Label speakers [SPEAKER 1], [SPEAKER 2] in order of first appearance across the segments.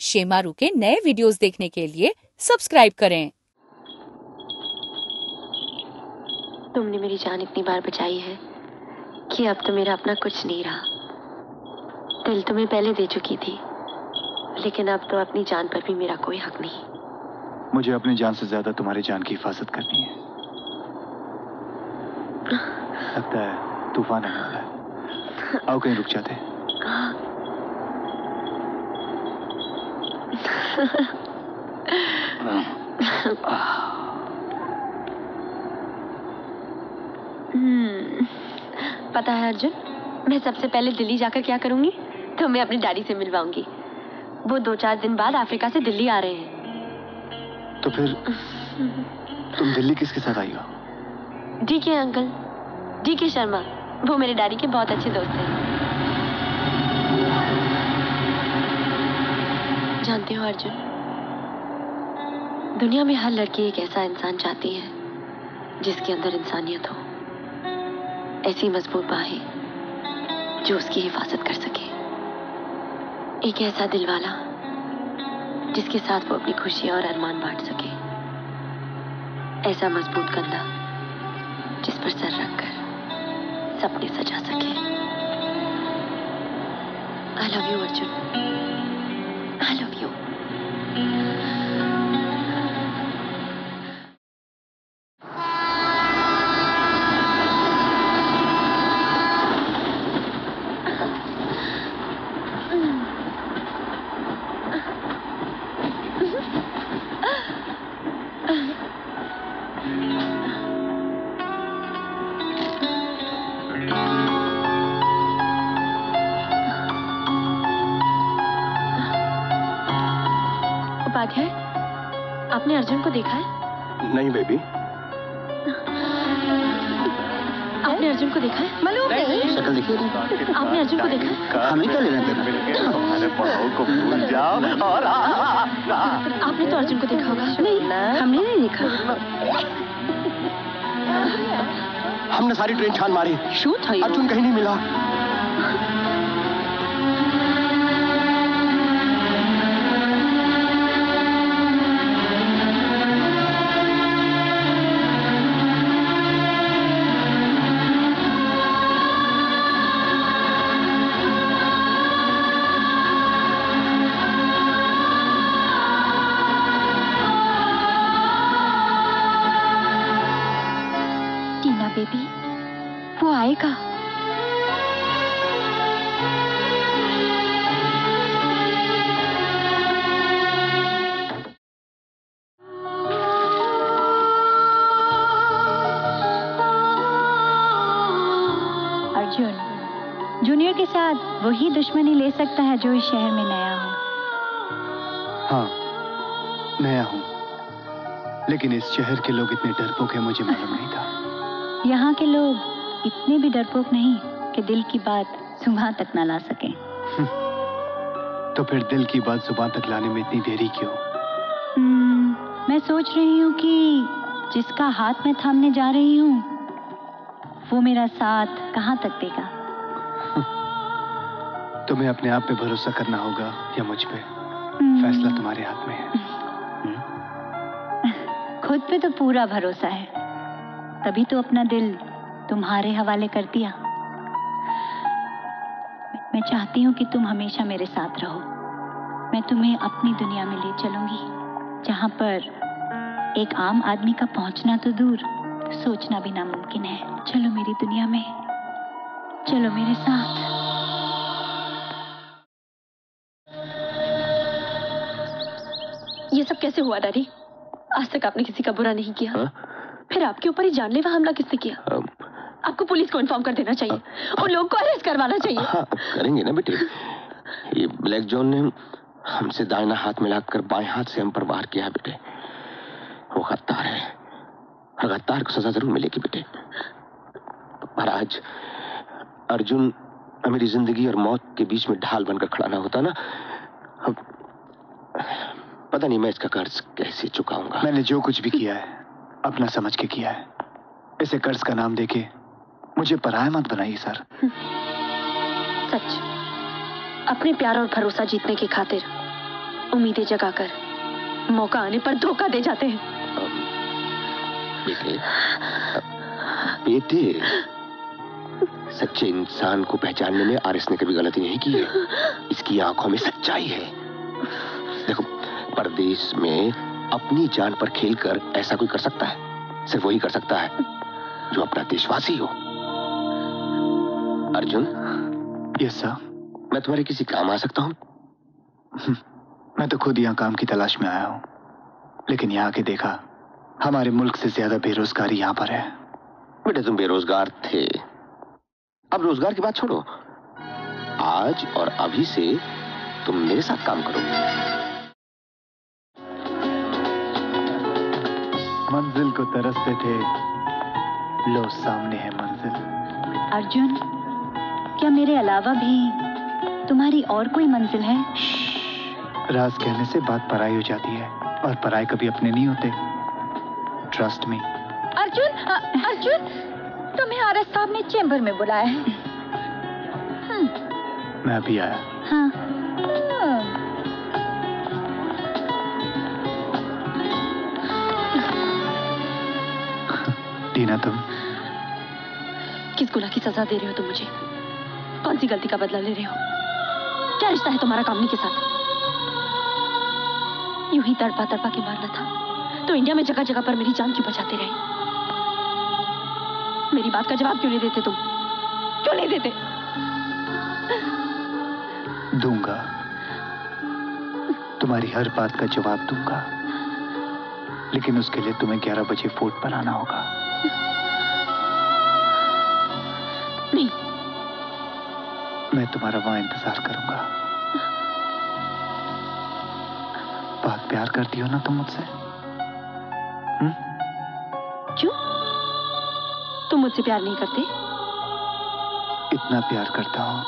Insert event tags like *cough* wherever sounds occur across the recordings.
[SPEAKER 1] शेमारू के नए वीडियोस देखने के लिए सब्सक्राइब करें।
[SPEAKER 2] तुमने मेरी जान इतनी बार बचाई है कि अब तो मेरा अपना कुछ नहीं रहा। दिल तुम्हें पहले दे चुकी थी लेकिन अब तो अपनी जान पर भी मेरा कोई हक नहीं।
[SPEAKER 3] मुझे अपनी जान से ज़्यादा तुम्हारी जान की हिफाजत करनी है। *laughs* लगता है तूफ़ान आने वाला है। आओ कहीं रुक जाते हैं। *laughs*
[SPEAKER 2] हम्म, पता है अर्जुन मैं सबसे पहले दिल्ली जाकर क्या करूँगी? तो मैं अपनी डैडी से मिलवाऊँगी। वो दो चार दिन बाद अफ्रीका से दिल्ली आ रहे हैं।
[SPEAKER 3] तो फिर तुम दिल्ली किसके साथ आई हो?
[SPEAKER 2] डी के अंकल डी के शर्मा वो मेरे डैडी के बहुत अच्छे दोस्त हैं। जानते हो, अर्जुन। दुनिया में हर लड़की एक ऐसा इंसान चाहती है, जिसके अंदर इंसानियत हो। ऐसी मज़बूत बाहें जो उसकी हिफाजत कर सके। एक ऐसा दिल वाला जिसके साथ वो अपनी खुशी और अरमान बांट सके। ऐसा मज़बूत कंधा जिस पर सर रखकर सपने सजा सके। I love you Arjun. बात है? आपने अर्जुन को देखा है?
[SPEAKER 3] नहीं बेबी
[SPEAKER 2] आपने अर्जुन को देखा है? मालूम नहीं।
[SPEAKER 3] शक्ल देखी
[SPEAKER 2] आपने अर्जुन को देखा है?
[SPEAKER 3] हमें क्या लेना देना
[SPEAKER 4] हमारे को भूल जाओ। और
[SPEAKER 2] आपने तो अर्जुन को देखा होगा। नहीं हमने नहीं देखा।
[SPEAKER 3] हमने सारी ट्रेन छान मारी।
[SPEAKER 2] शू था
[SPEAKER 3] अर्जुन कहीं नहीं मिला।
[SPEAKER 2] बेबी वो आएगा।
[SPEAKER 5] अर्जुन, जूनियर के साथ वही दुश्मनी ले सकता है जो इस शहर में नया हो।
[SPEAKER 3] हाँ नया हूँ। लेकिन इस शहर के लोग इतने डरपोक हैं, मुझे मालूम नहीं था।
[SPEAKER 5] यहाँ के लोग इतने भी डरपोक नहीं कि दिल की बात सुबह तक ना ला सके। *laughs*
[SPEAKER 3] तो फिर दिल की बात सुबह तक लाने में इतनी देरी क्यों?
[SPEAKER 5] हम्म, मैं सोच रही हूँ कि जिसका हाथ मैं थामने जा रही हूँ वो मेरा साथ कहाँ तक देगा? *laughs*
[SPEAKER 3] तुम्हें अपने आप पे भरोसा करना होगा या मुझ पे?
[SPEAKER 5] हम्म,
[SPEAKER 3] फैसला तुम्हारे हाथ में है। *laughs*
[SPEAKER 5] खुद पे तो पूरा भरोसा है। तभी तो अपना दिल तुम्हारे हवाले कर दिया। मैं चाहती हूँ कि तुम हमेशा मेरे साथ रहो। मैं तुम्हें अपनी दुनिया में ले चलूँगी, जहाँ पर एक आम आदमी का पहुँचना तो दूर, सोचना भी नामुमकिन है। चलो मेरी दुनिया में, चलो मेरे साथ।
[SPEAKER 2] ये सब कैसे हुआ, डैडी? आज तक आपने किसी का बुरा नहीं किया।
[SPEAKER 4] हाँ?
[SPEAKER 2] फिर आपके ऊपर ही जानलेवा हमला किसने किया?
[SPEAKER 4] अम,
[SPEAKER 2] आपको पुलिस को इन्फॉर्म कर देना चाहिए। और लोग को अरेस्ट करवाना चाहिए।
[SPEAKER 4] हाँ करेंगे ना बेटे। ये ब्लैक जॉन ने हमसे दाहिना हाथ मिलाकर बाएँ हाथ से हम पर वार किया बेटे। वो गद्दार है। और गद्दार को सजा ज़रूर मिलेगी बेटे। पर आज अर्जुन मेरी ज़िंदगी और मौत के बीच में ढाल बनकर खड़ा ना होता ना अब पता नहीं मैं इसका कर्ज कैसे चुकाऊँगा।
[SPEAKER 3] मैंने जो कुछ भी किया है अपना समझ के किया है। इसे कर्ज का नाम देके मुझे पराया मत बनाइए सर।
[SPEAKER 2] सच। अपने प्यार और भरोसा जीतने की खातिर उम्मीदें जगाकर मौका आने पर धोखा दे जाते हैं।
[SPEAKER 4] बेटे बेटे सच्चे इंसान को पहचानने में आरिस ने कभी गलती नहीं की है। इसकी आँखों में सच्चाई है। परदेश में अपनी जान पर खेलकर ऐसा कोई कर सकता है? सिर्फ़ वही कर सकता है जो अपना देशवासी हो। अर्जुन?
[SPEAKER 3] यस सर
[SPEAKER 4] मैं तुम्हारे किसी काम आ सकता हूँ?
[SPEAKER 3] मैं तो खुद यहाँ काम की तलाश में आया हूँ। लेकिन यहाँ के देखा हमारे मुल्क से ज़्यादा बेरोजगारी यहाँ पर है।
[SPEAKER 4] बेटे तुम बेरोजगार थे। अब रोज़गार की बात छोड़ो। आज और अभी से तुम मेरे साथ काम करो।
[SPEAKER 3] मंजिल को तरसते थे। लो सामने है मंजिल।
[SPEAKER 5] अर्जुन क्या मेरे अलावा भी तुम्हारी और कोई मंजिल है?
[SPEAKER 3] राज कहने से बात पराई हो जाती है और पराई कभी अपने नहीं होते। ट्रस्ट में
[SPEAKER 5] अर्जुन अ- अर्जुन तुम्हें आरएस साहब ने चेंबर में बुलाया है।
[SPEAKER 3] मैं अभी आया।
[SPEAKER 5] हाँ।
[SPEAKER 3] टीना तुम?
[SPEAKER 2] किस गुनाह की सजा दे रहे हो तुम मुझे? कौन सी गलती का बदला ले रहे हो? क्या रिश्ता है तुम्हारा कामनी के साथ? यूँ ही तड़पा तड़पा के मारना था तो इंडिया में जगह जगह पर मेरी जान क्यों बचाते रहे? मेरी बात का जवाब क्यों नहीं देते तुम? क्यों नहीं देते?
[SPEAKER 3] दूँगा। तुम्हारी हर बात का जवाब दूँगा। लेकिन उसके लिए तुम्हें 11 बजे फोर्ट पर आना होगा।
[SPEAKER 2] नहीं।
[SPEAKER 3] मैं तुम्हारा वहाँ इंतज़ार करूँगा। बहुत प्यार करती हो ना तुम मुझसे? हम्म?
[SPEAKER 2] क्यों? तुम मुझसे प्यार नहीं करते?
[SPEAKER 3] इतना प्यार करता हूँ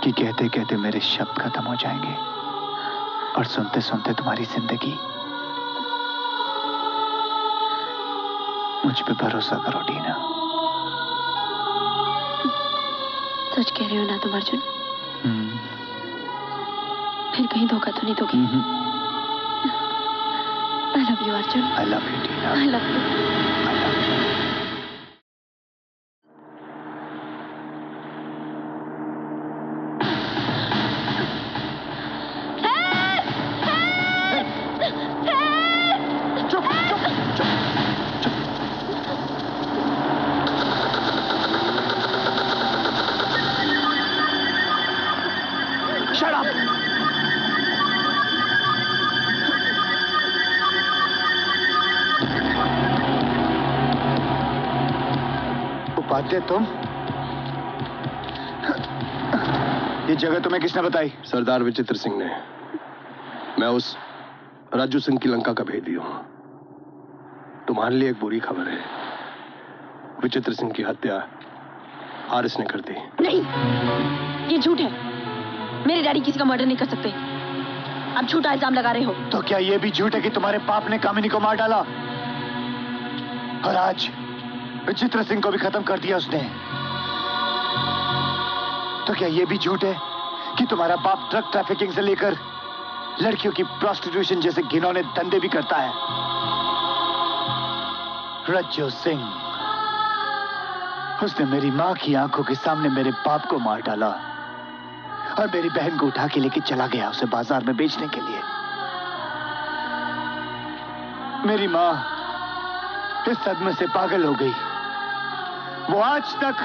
[SPEAKER 3] कि कहते कहते मेरे शब्द खत्म हो जाएँगे और सुनते सुनते तुम्हारी ज़िंदगी मुझ पे भरोसा करो टीना
[SPEAKER 2] सच कह रहे हो ना तुम अर्जुन?
[SPEAKER 3] हम्म,
[SPEAKER 2] फिर कहीं धोखा तो नहीं दोगे? I love you Arjun.
[SPEAKER 3] I love you Tina
[SPEAKER 2] I love you
[SPEAKER 3] Upadhyay तुम ये जगह तुम्हें किसने बताई?
[SPEAKER 6] सरदार विचित्र सिंह ने। मैं उस राजू सिंह की लंका का भेदी हूँ। तुम्हारे लिए एक बुरी खबर है। विचित्र सिंह की हत्या हारिस ने कर दी।
[SPEAKER 2] नहीं ये झूठ है। मेरे डैडी किसी का मर्डर नहीं कर सकते। आप झूठा इल्ज़ाम लगा रहे हो।
[SPEAKER 3] तो क्या ये भी झूठ है कि तुम्हारे बाप ने कामिनी को मार डाला? और आज विचित्र सिंह को भी खत्म कर दिया उसने। तो क्या यह भी झूठ है कि तुम्हारा बाप ड्रग ट्रैफिकिंग से लेकर लड़कियों की प्रोस्टिट्यूशन जैसे घिनौने धंधे भी करता है? रज्जो सिंह, उसने मेरी माँ की आँखों के सामने मेरे बाप को मार डाला और मेरी बहन को उठा के लेके चला गया उसे बाज़ार में बेचने के लिए। मेरी माँ इस सदमे से पागल हो गई। वो आज तक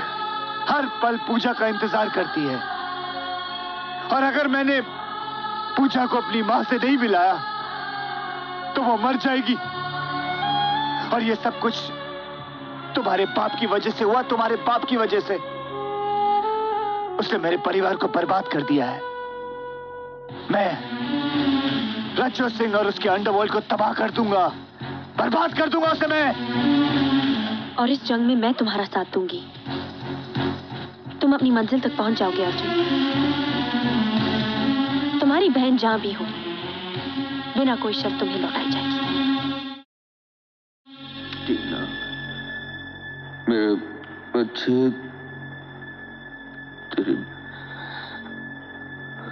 [SPEAKER 3] हर पल पूजा का इंतज़ार करती है। और अगर मैंने पूजा को अपनी माँ से नहीं मिलाया तो वो मर जाएगी। और ये सब कुछ तुम्हारे बाप की वजह से हुआ, तुम्हारे बाप की वजह से। उसने मेरे परिवार को बर्बाद कर दिया है। मैं रज्जो सिंह और उसके अंडरवर्ल्ड को तबाह कर दूँगा। बर्बाद कर दूँगा उसे मैं।
[SPEAKER 2] और इस जंग में मैं तुम्हारा साथ दूँगी। तुम अपनी मंजिल तक पहुँच जाओगे अर्जुन। तुम्हारी बहन जहाँ भी हो बिना कोई शर्त तुम्हें लौटाई जाएगी।
[SPEAKER 4] टीना मेरे बच्चे तेरे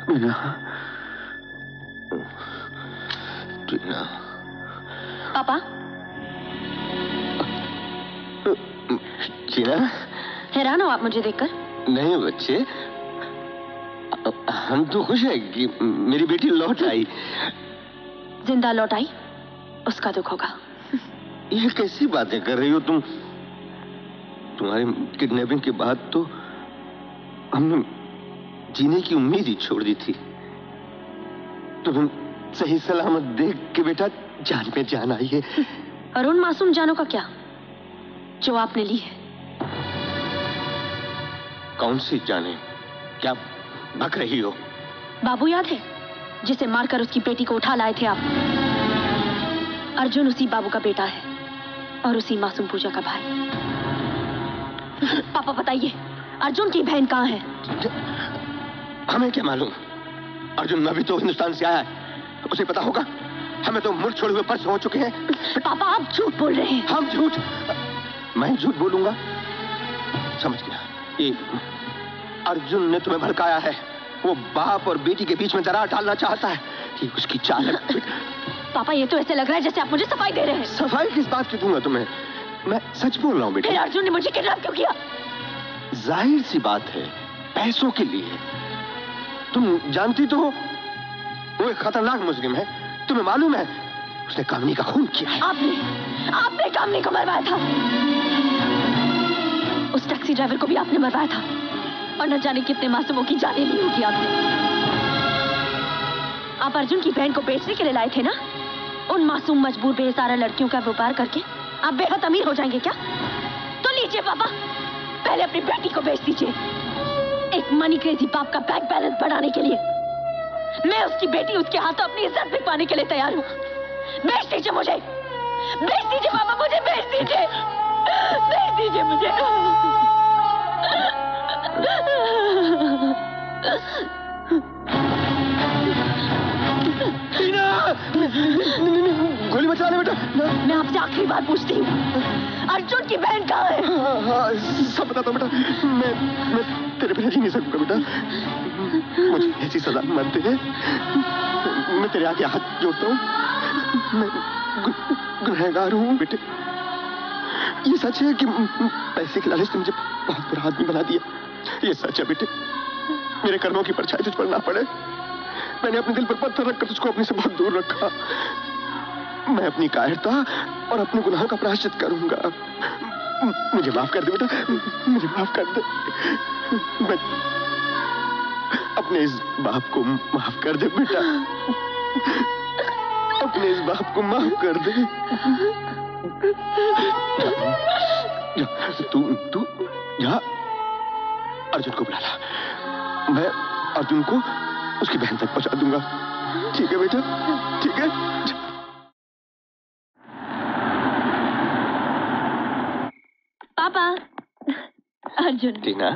[SPEAKER 4] बिना टीना।
[SPEAKER 2] पापा?
[SPEAKER 4] टीना
[SPEAKER 2] हैरान हो आप मुझे देखकर।
[SPEAKER 4] नहीं बच्चे। हम तो खुश हैं कि मेरी बेटी लौट आई।
[SPEAKER 2] ज़िंदा लौट आई उसका दुख होगा।
[SPEAKER 4] ये कैसी बातें कर रही हो तुम? तुम्हारी किडनैपिंग के बाद तो हमने जीने की उम्मीद ही छोड़ दी थी। तुम सही सलामत देख के बेटा जान में जान आई है। *laughs*
[SPEAKER 2] और उन मासूम जानों का क्या? जो आपने ली है।
[SPEAKER 4] कौन सी जाने? क्या भक रही हो?
[SPEAKER 2] बाबू याद है? जिसे मारकर उसकी बेटी को उठा लाए थे आप। अर्जुन उसी बाबू का बेटा है और उसी मासूम पूजा का भाई। पापा बताइए अर्जुन की बहन कहाँ है?
[SPEAKER 4] हमें क्या मालूम? अर्जुन मैं भी तो हिंदुस्तान से आया है। उसे पता होगा? हमें तो मुल्क छोड़े हुए परसों हो चुके हैं।
[SPEAKER 2] पापा आप झूठ बोल रहे हैं।
[SPEAKER 4] हम झूठ मैं झूठ बोलूँगा? समझ गया। ये अर्जुन ने तुम्हें भड़काया है। वो बाप और बेटी के बीच में दरार डालना चाहता है। कि उसकी चाल
[SPEAKER 2] पापा ये तो ऐसे लग रहा है जैसे आप मुझे सफ़ाई दे रहे हैं।
[SPEAKER 4] सफ़ाई किस बात की दूँगा तुम्हें? मैं सच बोल रहा हूँ बेटा।
[SPEAKER 2] अर्जुन ने मुझे किडनैप क्यों किया?
[SPEAKER 4] ज़ाहिर सी बात है पैसों के लिए। तुम जानती तो हो वो एक खतरनाक मुजरिम है। तुम्हें मालूम है उसने कामनी का खून किया है।
[SPEAKER 2] आपने आपने कामनी को मरवाया था। टैक्सी ड्राइवर को भी आपने मरवाया था। और न जाने कितने मासूमों की जाने ली होगी आपने। आप अर्जुन की बहन को बेचने के लिए लाए थे ना? उन मासूम मजबूर बेसहारा लड़कियों का व्यापार करके आप बेहद अमीर हो जाएँगे क्या? तो लीजिए पापा, पहले अपनी बेटी को बेच दीजिए। एक मनी क्रेजी बाप का बैंक बैलेंस बढ़ाने के लिए। मैं उसकी बेटी उसके हाथों अपनी इज़्ज़त भी पाने के लिए तैयार हूँ। बेच दीजिए मुझे। बेच दीजिए पापा, मुझे बेच दीजिए। बेच दीजिए मुझे।
[SPEAKER 4] गोली बचा ले बेटा।
[SPEAKER 2] मैं आपसे आखिरी बार पूछती हूँ। अर्जुन की बहन कहाँ है?
[SPEAKER 4] हाँ, हाँ, सब बता बेटा। मैं मैं तेरे बिना जी नहीं सकूँगा बेटा। मुझे ऐसी सजा मत दे मैं तेरे आगे हाथ जोड़ता हूँ। मैं गु- गुनहगार हूँ बेटे। ये सच है कि पैसे के लालच ने मुझे बहुत बुरा आदमी बना दिया। ये सच है बेटे मेरे कर्मों की परछाई तुझ पर ना पड़े। मैंने अपने दिल पर पत्थर रखकर तुझको अपने से बहुत दूर रखा। मैं अपनी कायरता और अपने गुनाहों का प्रायश्चित करूँगा। मुझे माफ़ कर दे बेटा मुझे माफ़ कर दे। मैं अपने इस बाप को माफ़ कर दे बेटा। अपने इस बाप को माफ़ कर दे। *laughs* तू तू जा अर्जुन को बुला ला। मैं अर्जुन को उसकी बहन तक पहुँचा दूँगा। ठीक है बेटा? ठीक है?
[SPEAKER 2] पापा अर्जुन।
[SPEAKER 4] टीना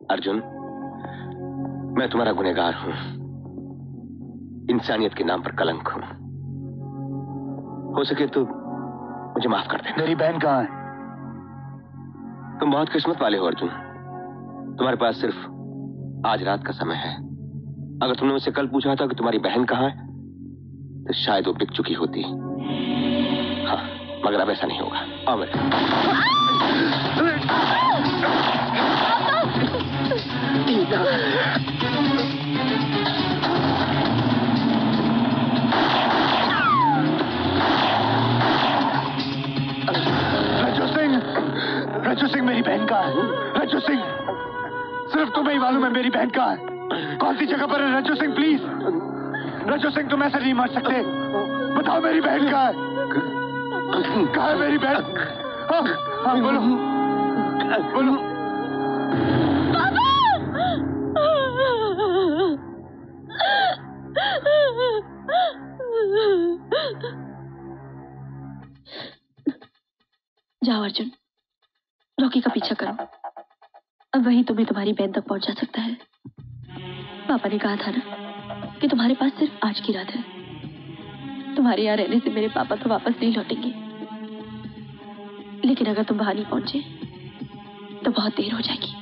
[SPEAKER 4] अर्जुन मैं तुम्हारा गुनेगार हूँ। इंसानियत के नाम पर कलंक हूँ। हो सके तो मुझे माफ़ कर देना।
[SPEAKER 3] मेरी बहन कहाँ है?
[SPEAKER 4] तुम बहुत किस्मत वाले हो अर्जुन। तुम्हारे पास सिर्फ़ आज रात का समय है। अगर तुमने मुझसे कल पूछा था कि तुम्हारी बहन कहाँ है तो शायद वो बिक चुकी होती। हाँ मगर अब ऐसा नहीं होगा। आओ मेरे
[SPEAKER 3] मेरी बहन का है। रज्जू सिंह सिर्फ़ तुम्हें ही मालूम है मेरी बहन का है। कौन सी जगह पर है रज्जू सिंह प्लीज़ रज्जू सिंह तुम ऐसे नहीं मर सकते। बताओ मेरी बहन का है। कहाँ है मेरी बहन? हाँ, हाँ बोलो। बोलो।
[SPEAKER 2] जाओ अर्जुन। रॉकी का पीछा करो। अब वही तुम्हें तुम्हारी बहन तक पहुँचा सकता है। पापा ने कहा था ना कि तुम्हारे पास सिर्फ़ आज की रात है। तुम्हारे यहाँ रहने से मेरे पापा तो वापस नहीं लौटेंगे। लेकिन अगर तुम वहाँ नहीं पहुँचे तो बहुत देर हो जाएगी।